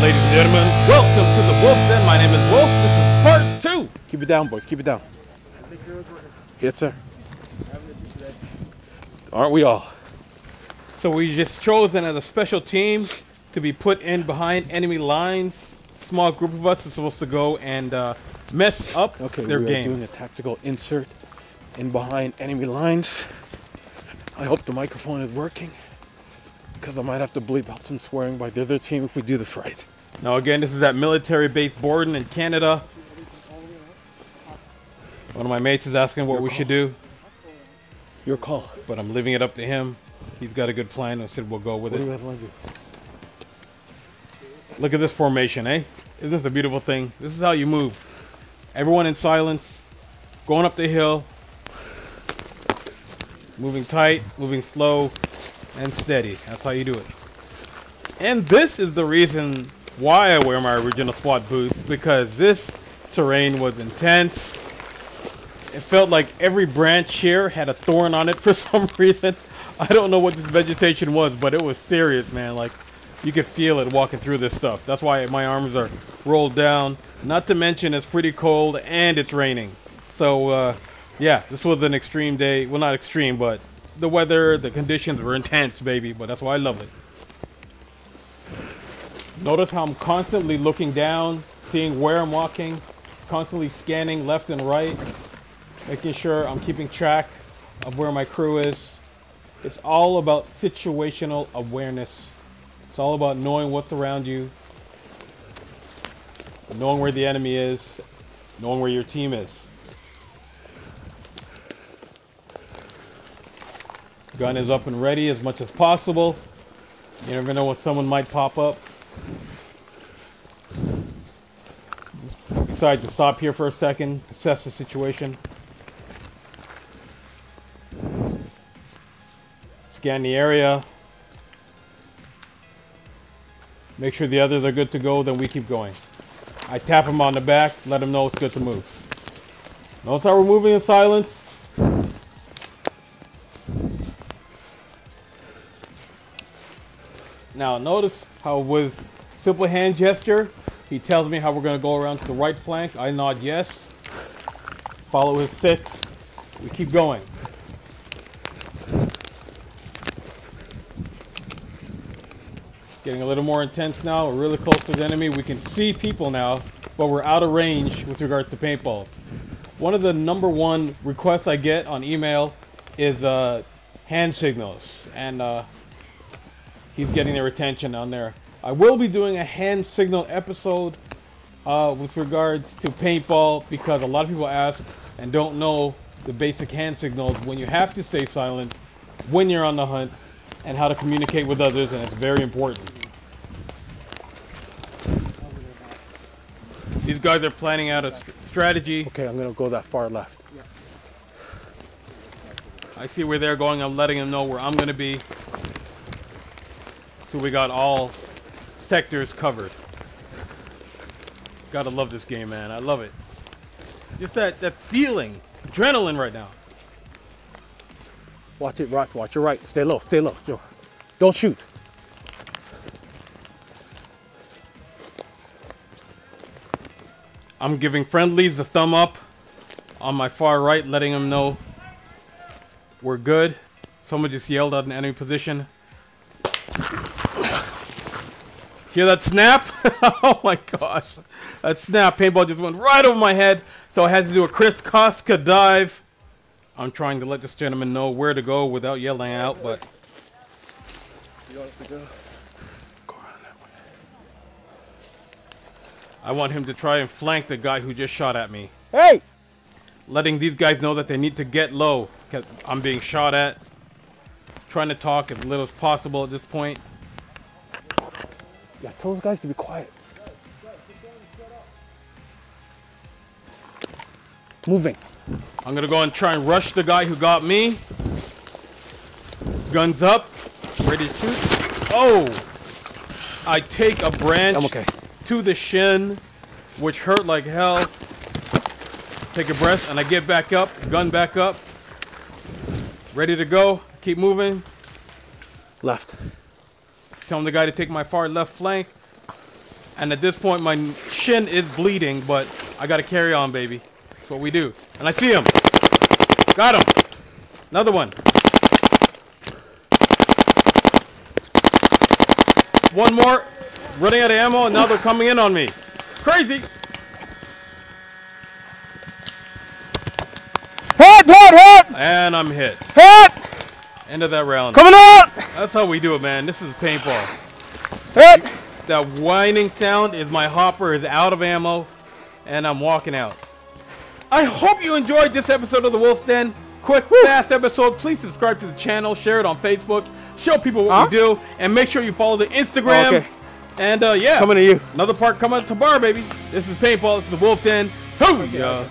ladies and gentlemen, welcome to the Wolf Den. My name is Wolf. This is part two. Keep it down, boys. Keep it down. Yes, sir. Aren't we all? So we just chosen as a special team to be put in behind enemy lines. Small group of us is supposed to go and uh, mess up Okay, their we are game. doing a tactical insert in behind enemy lines. I hope the microphone is working because I might have to bleep out some swearing by the other team if we do this right. Now again, this is at military base Borden in Canada. One of my mates is asking what Your we call. should do, Your call. but I'm leaving it up to him. He's got a good plan. I said we'll go with What do it. you guys want to do? Look at this formation, eh? Isn't this a beautiful thing? This is how you move. Everyone in silence, going up the hill, moving tight, moving slow, and steady. That's how you do it. And this is the reason why I wear my original SWAT boots, because this terrain was intense. It felt like every branch here had a thorn on it for some reason. I don't know what this vegetation was, but it was serious, man. Like, you could feel it walking through this stuff. That's why my arms are rolled down. Not to mention it's pretty cold and it's raining. So, uh, yeah, this was an extreme day. Well, not extreme, but the weather, the conditions were intense, baby. But that's why I love it. Notice how I'm constantly looking down, seeing where I'm walking, constantly scanning left and right, making sure I'm keeping track of where my crew is. It's all about situational awareness. It's all about knowing what's around you, knowing where the enemy is, knowing where your team is. Gun is up and ready as much as possible. You never know what someone might pop up. Just decide to stop here for a second, assess the situation. Scan the area. Make sure the others are good to go, then we keep going. I tap him on the back, let him know it's good to move. Notice how we're moving in silence. Now notice how with simple hand gesture, he tells me how we're gonna go around to the right flank. I nod yes. Follow his six. We keep going. Getting a little more intense now. We're really close to the enemy. We can see people now, but we're out of range with regards to paintballs. One of the number one requests I get on email is uh, hand signals, and uh, he's getting their attention on there. I will be doing a hand signal episode uh, with regards to paintball because a lot of people ask and don't know the basic hand signals when you have to stay silent, when you're on the hunt, and how to communicate with others, and it's very important. These guys are planning out a st- strategy. Okay, I'm gonna go that far left. I see where they're going. I'm letting them know where I'm going to be. So we got all sectors covered. Gotta love this game, man. I love it. Just that, that feeling, adrenaline right now. Watch it, right. Watch your right. Stay low. Stay low. Still. Don't shoot. I'm giving friendlies a thumb up on my far right, letting them know we're good. Someone just yelled out an enemy position. Hear that snap? oh my gosh. That snap paintball just went right over my head. So I had to do a Chris Koska dive. I'm trying to let this gentleman know where to go without yelling out, but You want to Go around that way. I want him to try and flank the guy who just shot at me. Hey! letting these guys know that they need to get low because I'm being shot at. Trying to talk as little as possible at this point. Yeah, tell those guys to be quiet. Moving. I'm gonna go and try and rush the guy who got me. Guns up, ready to shoot. Oh! I take a branch I'm okay. to the shin, which hurt like hell. Take a breath, and I get back up, gun back up. Ready to go. Keep moving. Left. Telling the guy to take my far left flank. And at this point, my shin is bleeding, but I gotta carry on, baby. That's what we do. And I see him. Got him. Another one. One more. Running out of ammo, and now they're coming in on me. Crazy. Hit, hit, hit, And I'm hit. hit! End of that round. Coming up! That's how we do it, man. This is paintball. Hit! That whining sound is my hopper is out of ammo, and I'm walking out. I hope you enjoyed this episode of the Wolf's Den. Quick, fast episode. Please subscribe to the channel, share it on Facebook, show people what Huh? we do, and make sure you follow the Instagram. Oh, okay. And uh, yeah, Coming to you. Another part coming to bar, baby. This is paintball. This is the Wolf Den. Hoo! yeah.